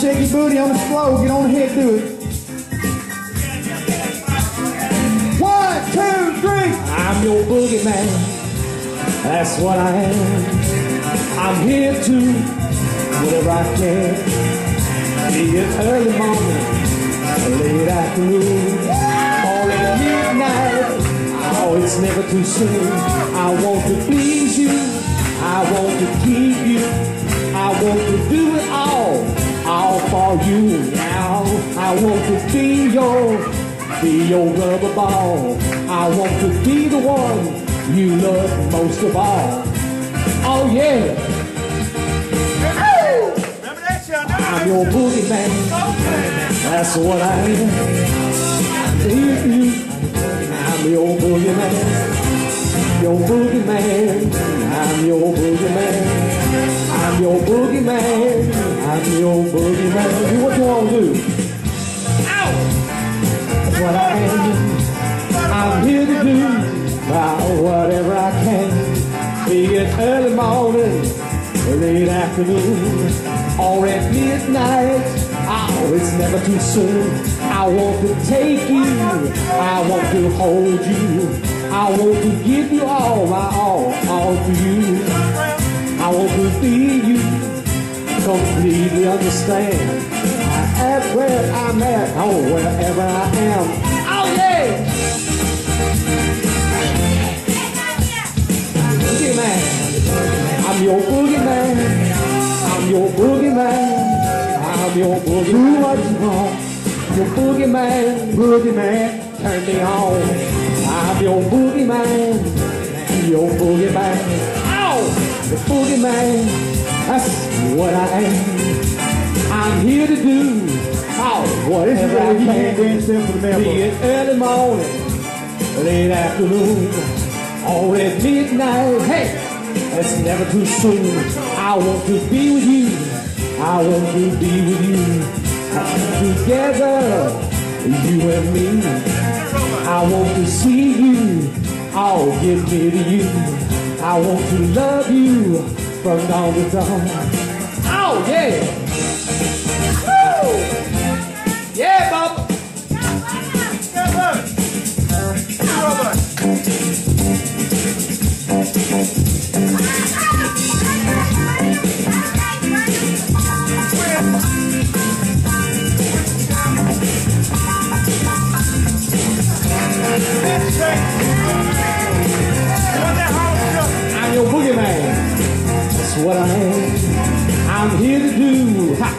slow. Get on ahead, do it. One, two, three. I'm your boogeyman. That's what I am. I'm here to do whatever I can. Be it early morning, late afternoon, or at midnight. Oh, it's never too soon. I want to please you. I want to keep you. I want to do it all for you. Now I want to be your, be your rubber ball. I want to be the one you love most of all. Oh yeah. I'm your boogeyman. That's what I am. I'm your boogeyman. Your boogeyman. I'm your boogeyman. I'm your boogeyman. I'm your boogeyman. Do what you want to do. That's what I am. I'm here to do uh, whatever I can. Be it early morning, late afternoon, or at midnight. Oh, it's never too soon. I want to take you. I want to hold you. I want to give you all my all, all to you. I want to be you. Completely understand. I am where I'm at, oh, wherever I am. Oh, yeah! Boogeyman. I'm your boogeyman. I'm your boogeyman. I'm your boogeyman. Do what you want. Your boogeyman. Boogeyman. Turn me on. I'm your boogeyman. Your boogeyman. The boogeyman. That's what I am. I'm here to do oh, whatever I can. dance in for the Be it early morning, late afternoon, or at midnight. Hey, it's never too soon. I want to be with you. I want to be with you. Together, you and me. I want to see you. I'll get near to you. I want to love you from dawn to dawn. Oh, yeah. Woo! Yeah, Bubba. What I am. I'm here to do ha,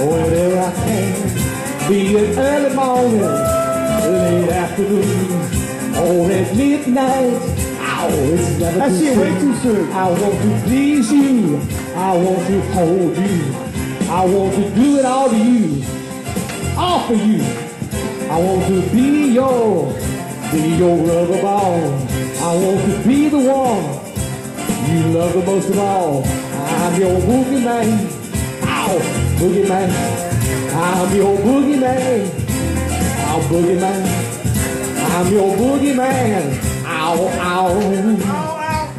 whatever I can. Be it early morning, late afternoon, or at midnight. Ow, it's never That too shit way soon. too soon. I want to please you. I want to hold you. I want to do it all to you. All for you. I want to be your, be your rubber ball. I want to be the one you love the most of all. I'm your boogeyman. Ow, boogeyman. I'm your boogeyman. Ow, boogeyman. I'm your boogeyman. Ow, ow. Ow, ow.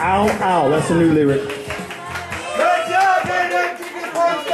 Ow, ow. That's a new lyric. Good job, David. Keep your points.